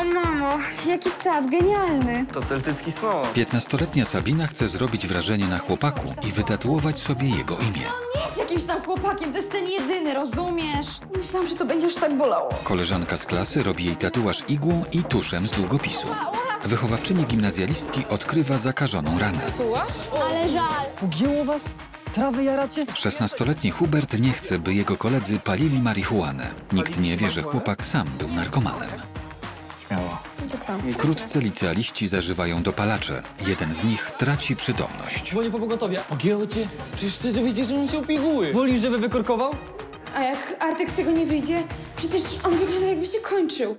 O mamo, jaki czad, genialny. To celtycki smok. 15-letnia Sabina chce zrobić wrażenie na chłopaku i wytatuować sobie jego imię. Nie jest jakimś tam chłopakiem, to jest ten jedyny, rozumiesz? Myślałam, że to będzie aż tak bolało. Koleżanka z klasy robi jej tatuaż igłą i tuszem z długopisu. Wychowawczyni gimnazjalistki odkrywa zakażoną ranę. Ale żal. Pogięło was? Trawę jaracie? 16-letni Hubert nie chce, by jego koledzy palili marihuanę. Nikt nie wie, że chłopak sam był narkomanem. Śmiało. To co? Wkrótce licealiści zażywają dopalacze. Jeden z nich traci przytomność. Dzwonię po pogotowie. Pogięło cię? Przecież ty widzisz, że on się piguły. Wolisz, żeby wykorkował? A jak Artek z tego nie wyjdzie? Przecież on wygląda jakby się kończył.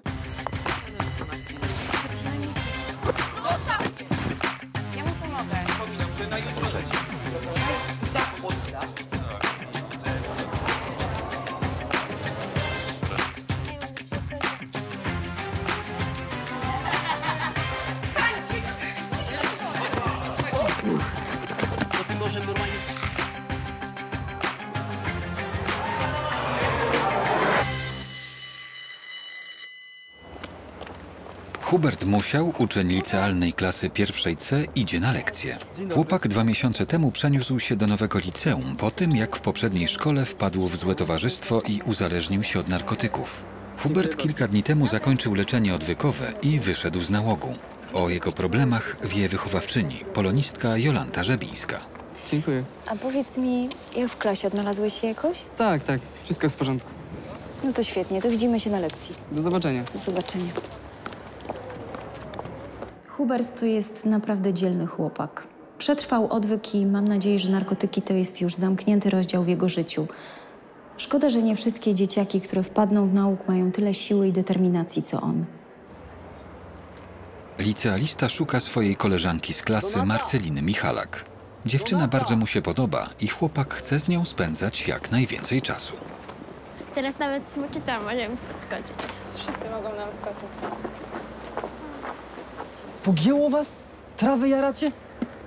Hubert Musiał, uczeń licealnej klasy pierwszej C, idzie na lekcję. Chłopak dwa miesiące temu przeniósł się do nowego liceum po tym, jak w poprzedniej szkole wpadł w złe towarzystwo i uzależnił się od narkotyków. Hubert kilka dni temu zakończył leczenie odwykowe i wyszedł z nałogu. O jego problemach wie wychowawczyni, polonistka Jolanta Żebińska. Dziękuję. A powiedz mi, jak w klasie odnalazłeś się jakoś? Tak, tak. Wszystko jest w porządku. No to świetnie, to widzimy się na lekcji. Do zobaczenia. Do zobaczenia. Hubert to jest naprawdę dzielny chłopak. Przetrwał odwyk i mam nadzieję, że narkotyki to jest już zamknięty rozdział w jego życiu. Szkoda, że nie wszystkie dzieciaki, które wpadną w nauk, mają tyle siły i determinacji, co on. Licealista szuka swojej koleżanki z klasy Marceliny Michalak. Dziewczyna bardzo mu się podoba i chłopak chce z nią spędzać jak najwięcej czasu. Teraz nawet smoczyca może mi podskoczyć. Wszyscy mogą nam skoczyć. Pogięło was? Trawę jaracie?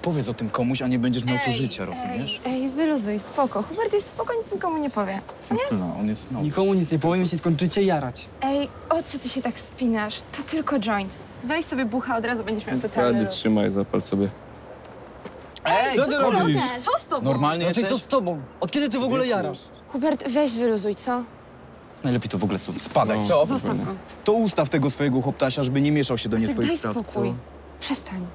Powiedz o tym komuś, a nie będziesz miał tu życia, rozumiesz? Ej, wyluzuj, spoko. Hubert jest spoko, nic nikomu nie powie. Co nie? No, on jest no. Nikomu nic nie powiem, jeśli skończycie jarać. Ej, o co ty się tak spinasz? To tylko joint. Weź sobie bucha, od razu będziesz miał totalny luz. trzymaj, zapal sobie. Ej, co ty robisz? Co z tobą? Normalnie Raczej co jesteś? z tobą? Od kiedy ty w ogóle jarasz? Hubert, weź wyluzuj, co? Najlepiej to w ogóle stąd spadać, co? Zostaw go. To ustaw tego swojego chłoptasia, żeby nie mieszał się do nie Ty swoich daj spraw, spokój. Przestań.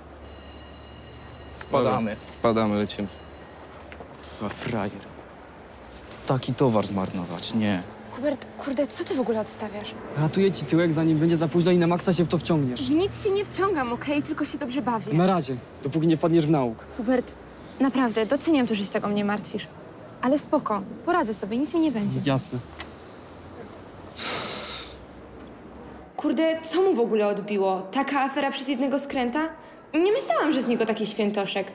Spadamy. Spadamy, lecimy. Co za frajer. Taki towar zmarnować, nie. Hubert, kurde, co ty w ogóle odstawiasz? Ratuję ci tyłek, zanim będzie za późno i na maksa się w to wciągniesz. W nic się nie wciągam, okej? Tylko się dobrze bawię. Na razie, dopóki nie wpadniesz w nauk. Hubert, naprawdę, doceniam to, że się tego mnie martwisz. Ale spoko, poradzę sobie, nic mi nie będzie. Jasne. Kurde, co mu w ogóle odbiło? Taka afera przez jednego skręta? Nie myślałam, że z niego taki świętoszek.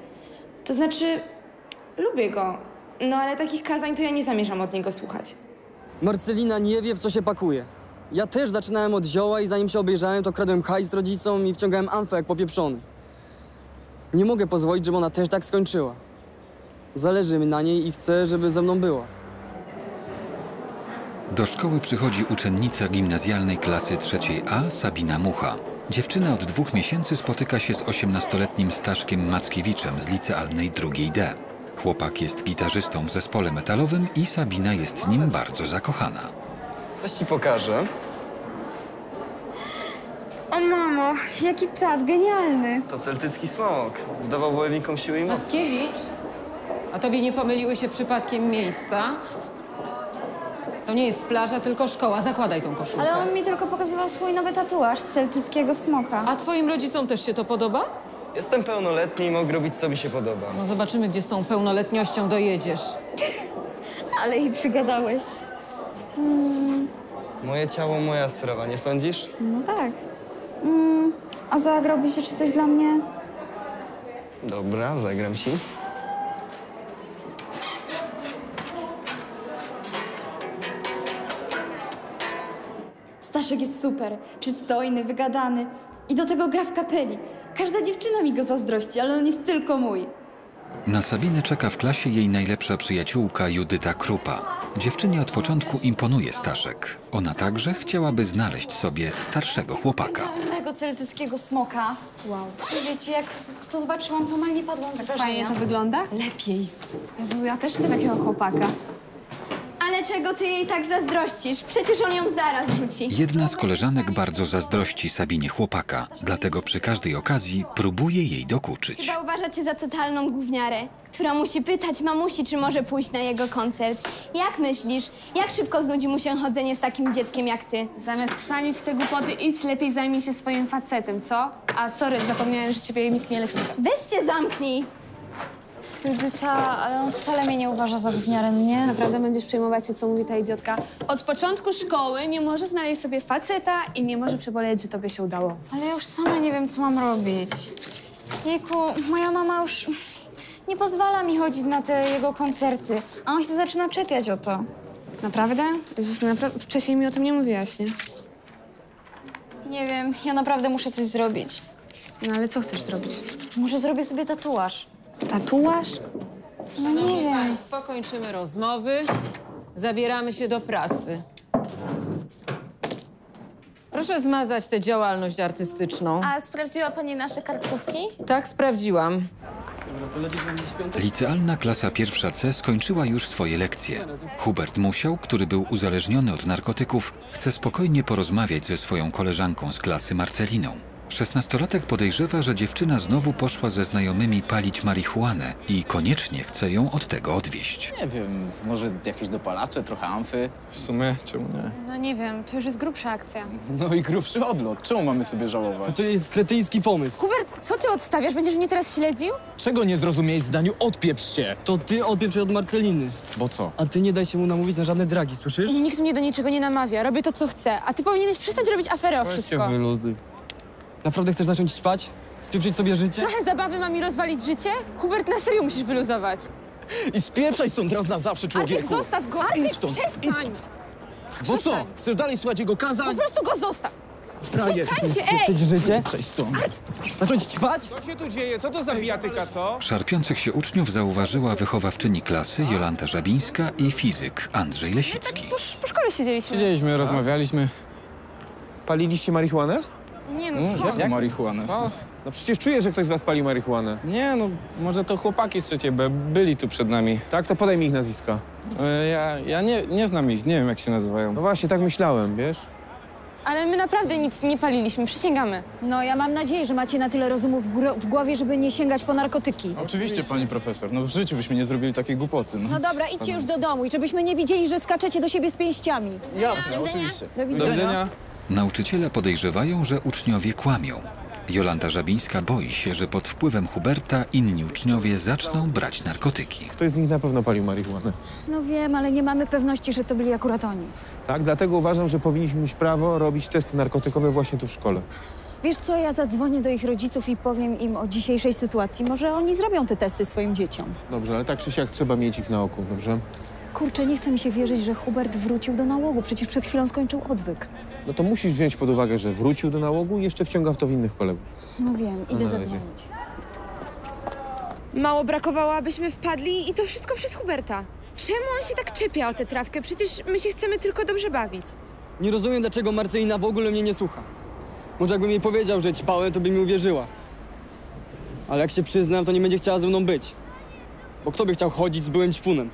To znaczy, lubię go. No ale takich kazań to ja nie zamierzam od niego słuchać. Marcelina nie wie, w co się pakuje. Ja też zaczynałem od zioła i zanim się obejrzałem, to kradłem hajs rodzicom i wciągałem amfę jak popieprzony. Nie mogę pozwolić, żeby ona też tak skończyła. Zależy mi na niej i chcę, żeby ze mną była. Do szkoły przychodzi uczennica gimnazjalnej klasy trzeciej A Sabina Mucha. Dziewczyna od dwóch miesięcy spotyka się z 18-letnim Staszkiem Mackiewiczem z licealnej drugiej D. Chłopak jest gitarzystą w zespole metalowym i Sabina jest w nim bardzo zakochana. Coś ci pokażę. O mamo, jaki czad, genialny. To celtycki smok. Dawał wojownikom siły i moc. Mackiewicz, a tobie nie pomyliły się przypadkiem miejsca? To nie jest plaża, tylko szkoła. Zakładaj tą koszulkę. Ale on mi tylko pokazywał swój nowy tatuaż celtyckiego smoka. A twoim rodzicom też się to podoba? Jestem pełnoletni i mogę robić, co mi się podoba. No zobaczymy, gdzie z tą pełnoletnością dojedziesz. Ale jej przygadałeś. Moje ciało, moja sprawa, nie sądzisz? No tak. Mm, a zagrałbyś jeszcze coś dla mnie? Dobra, zagram ci. Staszek jest super, przystojny, wygadany. I do tego gra w kapeli. Każda dziewczyna mi go zazdrości, ale on jest tylko mój. Na Sabinę czeka w klasie jej najlepsza przyjaciółka Judyta Krupa. Dziewczynie od początku imponuje Staszek. Ona także chciałaby znaleźć sobie starszego chłopaka. Tego celtyckiego smoka. Wow. Wiecie, jak to zobaczyłam, to normalnie padłam z Tak wrażenia. fajnie to wygląda? Lepiej. Jezu, ja też chcę takiego chłopaka. Ale czego ty jej tak zazdrościsz? Przecież on ją zaraz rzuci. Jedna z koleżanek bardzo zazdrości Sabinie chłopaka, dlatego przy każdej okazji próbuje jej dokuczyć. Chyba uważa cię za totalną gówniarę, która musi pytać mamusi, czy może pójść na jego koncert. Jak myślisz, jak szybko znudzi mu się chodzenie z takim dzieckiem jak ty? Zamiast chrzanić te głupoty, idź lepiej zajmij się swoim facetem, co? A sorry, zapomniałem, że ciebie nikt nie chce. Weź się zamknij. Edyta, ale on wcale mnie nie uważa za gówniarę, nie? Naprawdę będziesz przejmować się, co mówi ta idiotka? Od początku szkoły nie może znaleźć sobie faceta i nie może przeboleć, że tobie się udało. Ale ja już sama nie wiem, co mam robić. Jejku, moja mama już nie pozwala mi chodzić na te jego koncerty, a on się zaczyna czepiać o to. Naprawdę? Jezus, napra- wcześniej mi o tym nie mówiłaś, nie? Nie wiem, ja naprawdę muszę coś zrobić. No ale co chcesz zrobić? Może zrobię sobie tatuaż. Tatuaż? No nie wiem. Państwo, kończymy rozmowy. Zabieramy się do pracy. Proszę zmazać tę działalność artystyczną. A sprawdziła pani nasze kartkówki? Tak, sprawdziłam. Licealna klasa pierwsza C skończyła już swoje lekcje. Hubert Musiał, który był uzależniony od narkotyków, chce spokojnie porozmawiać ze swoją koleżanką z klasy Marceliną. Szesnastolatek podejrzewa, że dziewczyna znowu poszła ze znajomymi palić marihuanę i koniecznie chce ją od tego odwieść. Nie wiem, może jakieś dopalacze, trochę amfy. W sumie, czemu nie? No nie wiem, to już jest grubsza akcja. No i grubszy odlot. Czemu mamy sobie żałować? To jest kretyński pomysł. Hubert, co ty odstawiasz? Będziesz mnie teraz śledził? Czego nie zrozumiałeś w zdaniu? Odpieprz się! To ty odpieprz od Marceliny. Bo co? A ty nie daj się mu namówić na żadne dragi, słyszysz? Nikt mnie do niczego nie namawia. Robię to, co chcę. A ty powinieneś przestać robić aferę o wszystko. wyluzuj. Naprawdę chcesz zacząć spać? Spieprzyć sobie życie? Trochę zabawy ma mi rozwalić życie? Hubert, na serio musisz wyluzować. I spieprzaj stąd raz na zawsze, Artek, człowieku! zostaw go! Artek, stąd, przestań! Bo co? Chcesz dalej słuchać jego kazań? Po prostu go zostaw! Frajer! Przestańcie, ej! Spieprzyć życie? Cześć stąd! Zacząć ćpać? Co się tu dzieje? Co to za bijatyka, co? Szarpiących się uczniów zauważyła wychowawczyni klasy Jolanta Żabińska i fizyk Andrzej Lesicki. Po, po szkole siedzieliśmy. Siedzieliśmy, rozmawialiśmy. Paliliście marihuanę? Nie no, skąd? jaką marihuanę? Co? No przecież czuję, że ktoś z was pali marihuanę. Nie, no może to chłopaki z trzeciej B byli tu przed nami. Tak, to podaj mi ich nazwiska. E, Ja, ja nie, nie znam ich, nie wiem jak się nazywają. No właśnie, tak myślałem, wiesz? Ale my naprawdę nic nie paliliśmy, przysięgamy. No, ja mam nadzieję, że macie na tyle rozumu w, gro- w głowie, żeby nie sięgać po narkotyki. Oczywiście, pani profesor. No w życiu byśmy nie zrobili takiej głupoty. No. No dobra, idźcie już do domu i żebyśmy nie widzieli, że skaczecie do siebie z pięściami. Jasne, oczywiście. Do Do widzenia. Nauczyciele podejrzewają, że uczniowie kłamią. Jolanta Żabińska boi się, że pod wpływem Huberta inni uczniowie zaczną brać narkotyki. Ktoś z nich na pewno palił marihuanę. No wiem, ale nie mamy pewności, że to byli akurat oni. Tak, dlatego uważam, że powinniśmy mieć prawo robić testy narkotykowe właśnie tu w szkole. Wiesz co, ja zadzwonię do ich rodziców i powiem im o dzisiejszej sytuacji. Może oni zrobią te testy swoim dzieciom. Dobrze, ale tak czy siak trzeba mieć ich na oku, dobrze? Kurczę, nie chce mi się wierzyć, że Hubert wrócił do nałogu. Przecież przed chwilą skończył odwyk. No to musisz wziąć pod uwagę, że wrócił do nałogu i jeszcze wciąga w to winnych kolegów. No wiem, idę razie. zadzwonić. Mało brakowało, abyśmy wpadli i to wszystko przez Huberta. Czemu on się tak czepia o tę trawkę? Przecież my się chcemy tylko dobrze bawić. Nie rozumiem, dlaczego Marcelina w ogóle mnie nie słucha. Może jakbym jej powiedział, że ćpałem, to by mi uwierzyła. Ale jak się przyznam, to nie będzie chciała ze mną być. Bo kto by chciał chodzić z byłym ćpunem?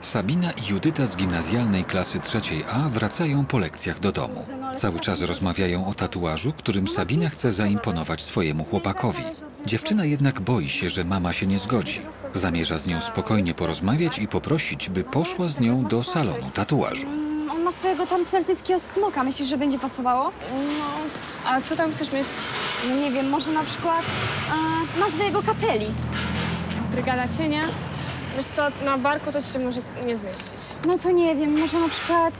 Sabina i Judyta z gimnazjalnej klasy trzeciej A wracają po lekcjach do domu. Cały czas rozmawiają o tatuażu, którym Sabina chce zaimponować swojemu chłopakowi. Dziewczyna jednak boi się, że mama się nie zgodzi. Zamierza z nią spokojnie porozmawiać i poprosić, by poszła z nią do salonu tatuażu. Mm, On ma swojego tam celtyckiego smoka. Myślisz, że będzie pasowało? No, a co tam chcesz mieć? No nie wiem, może na przykład a, nazwę jego kapeli. Brygada cienia? Wiesz co, na barku to ci się może nie zmieścić. No to nie wiem, może na przykład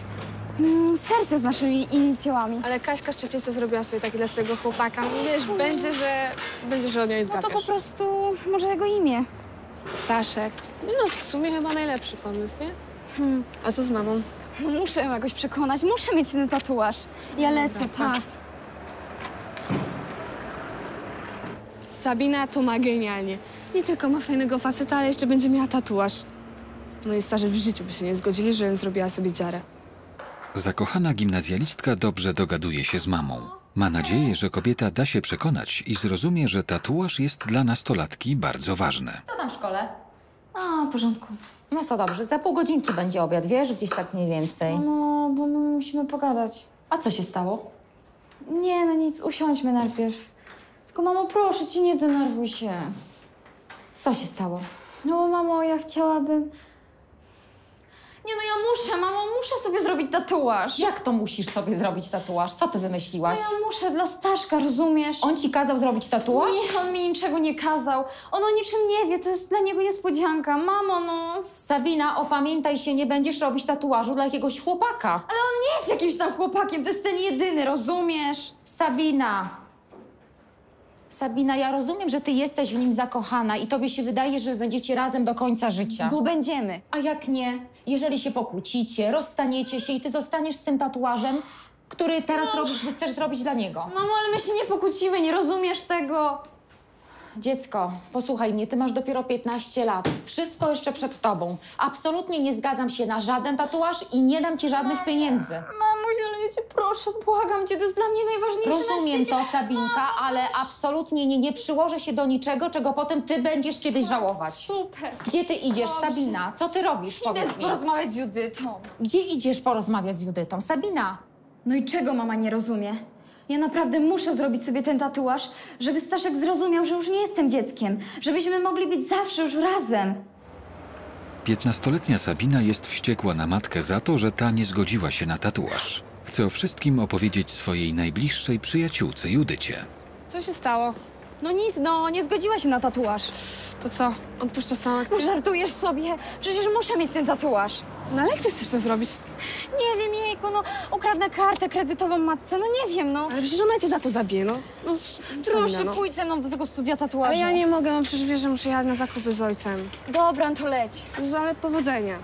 mm, serce z naszymi inicjałami. Ale Kaśka co zrobiła sobie taki dla swojego chłopaka. Wiesz, będzie, że będzie, że od niej No to po prostu może jego imię. Staszek. No w sumie chyba najlepszy pomysł, nie? Hmm. A co z mamą? No muszę ją jakoś przekonać, muszę mieć ten tatuaż. Ja lecę, pa. Sabina to ma genialnie. Nie tylko ma fajnego faceta, ale jeszcze będzie miała tatuaż. Moi starzy w życiu by się nie zgodzili, żebym zrobiła sobie dziarę. Zakochana gimnazjalistka dobrze dogaduje się z mamą. Ma nadzieję, że kobieta da się przekonać i zrozumie, że tatuaż jest dla nastolatki bardzo ważny. Co tam w szkole? A, w porządku. No to dobrze, za pół godzinki będzie obiad, wiesz, gdzieś tak mniej więcej. No, bo my musimy pogadać. A co się stało? Nie, no nic, usiądźmy najpierw. Tylko mamo, proszę cię, nie denerwuj się. Co się stało? No bo mamo, ja chciałabym... Nie no, ja muszę, mamo, muszę sobie zrobić tatuaż. Jak to musisz sobie zrobić tatuaż? Co ty No wymyśliłaś? ja muszę dla Staszka, rozumiesz? On ci kazał zrobić tatuaż? Nie, on mi niczego nie kazał. On o niczym nie wie, to jest dla niego niespodzianka. Mamo, no. Sabina, opamiętaj się, nie będziesz robić tatuażu dla jakiegoś chłopaka. Ale on nie jest jakimś tam chłopakiem, to jest ten jedyny, rozumiesz? Sabina. Sabina, ja rozumiem, że ty jesteś w nim zakochana i tobie się wydaje, że będziecie razem do końca życia. Bo będziemy. A jak nie? Jeżeli się pokłócicie, rozstaniecie się i ty zostaniesz z tym tatuażem, który teraz robi, chcesz zrobić dla niego. Mamo, ale my się nie pokłócimy, nie rozumiesz tego? Dziecko, posłuchaj mnie, ty masz dopiero 15 lat. Wszystko jeszcze przed tobą. Absolutnie nie zgadzam się na żaden tatuaż i nie dam ci żadnych pieniędzy. Mamuś, ale ja cię proszę, błagam cię, to jest dla mnie najważniejsze Rozumiem na świecie. to, Sabinka, ale absolutnie nie, nie przyłożę się do niczego, czego potem ty będziesz kiedyś żałować. Super. Gdzie ty idziesz, Sabina? Co ty robisz, Idę powiedz mi? porozmawiać z Judytą. Gdzie idziesz porozmawiać z Judytą? Sabina, No i czego mama nie rozumie? Ja naprawdę muszę zrobić sobie ten tatuaż, żeby Staszek zrozumiał, że już nie jestem dzieckiem. Żebyśmy mogli być zawsze już razem. Piętnastoletnia Sabina jest wściekła na matkę za to, że ta nie zgodziła się na tatuaż. Chce o wszystkim opowiedzieć swojej najbliższej przyjaciółce Judycie. Co się stało? No nic, no, nie zgodziła się na tatuaż. To co? Odpuszczasz całą akcję? Żartujesz sobie? Przecież muszę mieć ten tatuaż. No ale jak ty chcesz to zrobić? Nie wiem, jejku, no, ukradnę kartę kredytową matce, no nie wiem, no. Ale przecież ona cię za to zabije, no. no Proszę, Sabina, no. pójdź ze mną do tego studia tatuażu. Ale ja nie mogę, no przecież wiesz, że muszę jechać na zakupy z ojcem. Dobra, no to leć. Jezu, ale powodzenia.